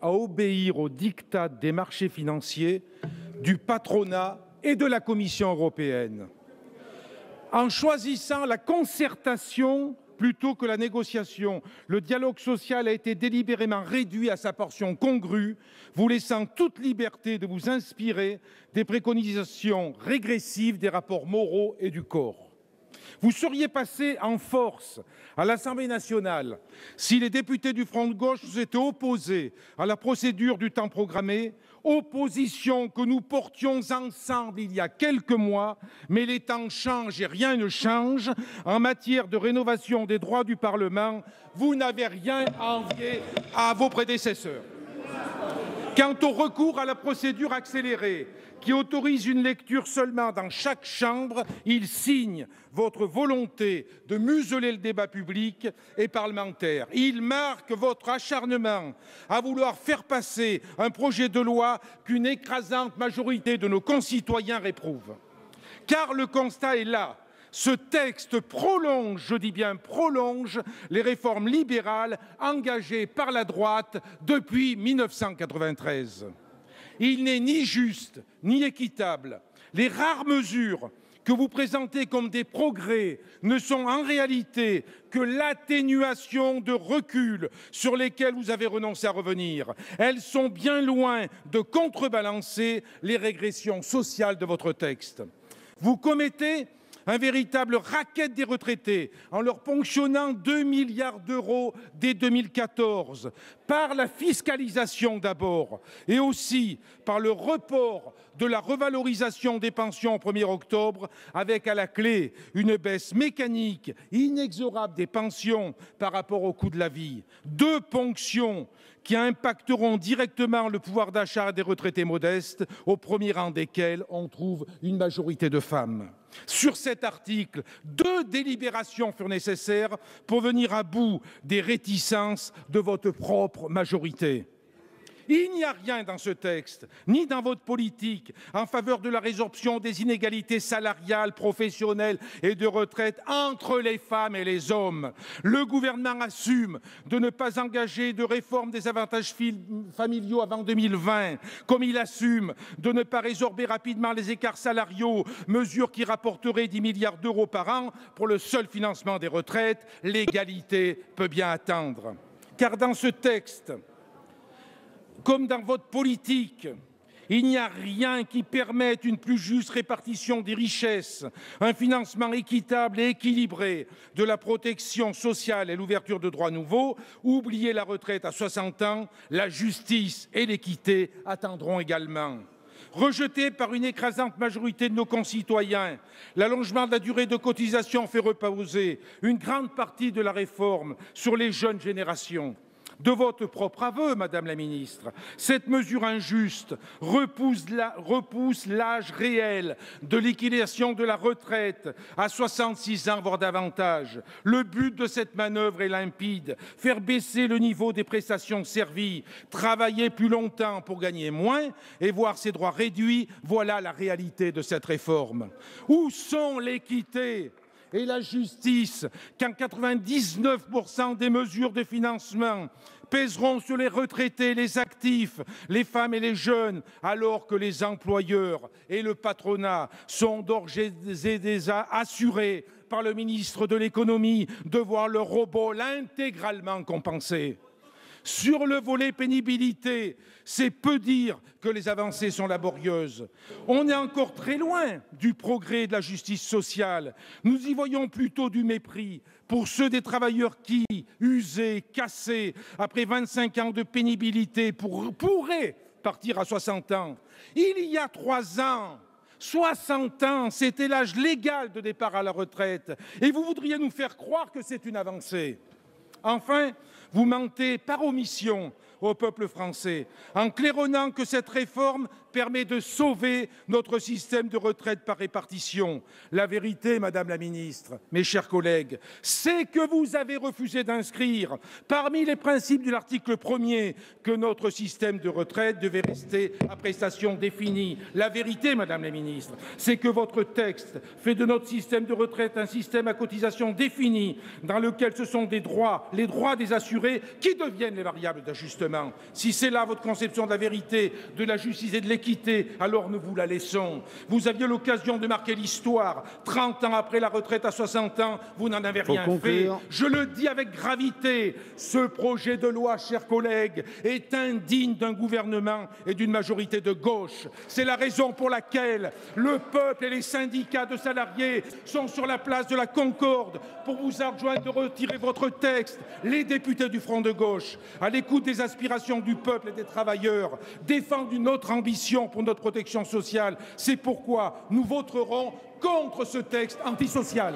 à obéir aux dictats des marchés financiers, du patronat et de la Commission européenne. En choisissant la concertation plutôt que la négociation, le dialogue social a été délibérément réduit à sa portion congrue, vous laissant toute liberté de vous inspirer des préconisations régressives des rapports moraux et du corps. Vous seriez passé en force à l'Assemblée nationale si les députés du Front de gauche s'étaient opposés à la procédure du temps programmé, opposition que nous portions ensemble il y a quelques mois, mais les temps changent et rien ne change. En matière de rénovation des droits du Parlement, vous n'avez rien à envier à vos prédécesseurs. Quant au recours à la procédure accélérée, qui autorise une lecture seulement dans chaque chambre, il signe votre volonté de museler le débat public et parlementaire. Il marque votre acharnement à vouloir faire passer un projet de loi qu'une écrasante majorité de nos concitoyens réprouve. Car le constat est là. Ce texte prolonge, je dis bien prolonge, les réformes libérales engagées par la droite depuis 1993. Il n'est ni juste ni équitable. Les rares mesures que vous présentez comme des progrès ne sont en réalité que l'atténuation de recul sur lesquels vous avez renoncé à revenir. Elles sont bien loin de contrebalancer les régressions sociales de votre texte. Vous commettez un véritable racket des retraités en leur ponctionnant 2 milliards d'euros dès 2014 par la fiscalisation d'abord et aussi par le report de la revalorisation des pensions au 1er octobre avec à la clé une baisse mécanique inexorable des pensions par rapport au coût de la vie. Deux ponctions qui impacteront directement le pouvoir d'achat des retraités modestes, au premier rang desquels on trouve une majorité de femmes. Sur cet article, deux délibérations furent nécessaires pour venir à bout des réticences de votre propre majorité. Il n'y a rien dans ce texte, ni dans votre politique, en faveur de la résorption des inégalités salariales, professionnelles et de retraite entre les femmes et les hommes. Le gouvernement assume de ne pas engager de réforme des avantages familiaux avant 2020, comme il assume de ne pas résorber rapidement les écarts salariaux, mesure qui rapporterait 10 milliards d'euros par an pour le seul financement des retraites. L'égalité peut bien attendre. Car dans ce texte, comme dans votre politique, il n'y a rien qui permette une plus juste répartition des richesses, un financement équitable et équilibré de la protection sociale et l'ouverture de droits nouveaux. Oubliez la retraite à 60 ans, la justice et l'équité attendront également. Rejeté par une écrasante majorité de nos concitoyens, l'allongement de la durée de cotisation fait reposer une grande partie de la réforme sur les jeunes générations de votre propre aveu, Madame la Ministre. Cette mesure injuste repousse l'âge réel de liquidation de la retraite à 66 ans, voire davantage. Le but de cette manœuvre est limpide, faire baisser le niveau des prestations servies, travailler plus longtemps pour gagner moins et voir ses droits réduits, voilà la réalité de cette réforme. Où sont l'équité et la justice quand 99% des mesures de financement pèseront sur les retraités, les actifs, les femmes et les jeunes, alors que les employeurs et le patronat sont d'ores et déjà assurés par le ministre de l'économie de voir leur robot l'intégralement compensé. Sur le volet pénibilité, c'est peu dire que les avancées sont laborieuses. On est encore très loin du progrès de la justice sociale. Nous y voyons plutôt du mépris pour ceux des travailleurs qui, usés, cassés, après 25 ans de pénibilité, pourraient partir à 60 ans. Il y a trois ans, 60 ans, c'était l'âge légal de départ à la retraite. Et vous voudriez nous faire croire que c'est une avancée. Enfin, vous mentez par omission au peuple français en claironnant que cette réforme permet de sauver notre système de retraite par répartition. La vérité, Madame la Ministre, mes chers collègues, c'est que vous avez refusé d'inscrire parmi les principes de l'article 1er que notre système de retraite devait rester à prestations définies. La vérité, Madame la Ministre, c'est que votre texte fait de notre système de retraite un système à cotisation définie dans lequel ce sont des droits, les droits des assurés qui deviennent les variables d'ajustement. justement. Si c'est là votre conception de la vérité, de la justice et de l'équité, alors nous vous la laissons. Vous aviez l'occasion de marquer l'histoire. 30 ans après la retraite à 60 ans, vous n'en avez rien fait. Je le dis avec gravité, ce projet de loi, chers collègues, est indigne d'un gouvernement et d'une majorité de gauche. C'est la raison pour laquelle le peuple et les syndicats de salariés sont sur la place de la Concorde pour vous adjoindre de retirer votre texte. Les députés du Front de gauche, à l'écoute des aspirations du peuple et des travailleurs, défendent une autre pour notre protection sociale. C'est pourquoi nous voterons contre ce texte antisocial.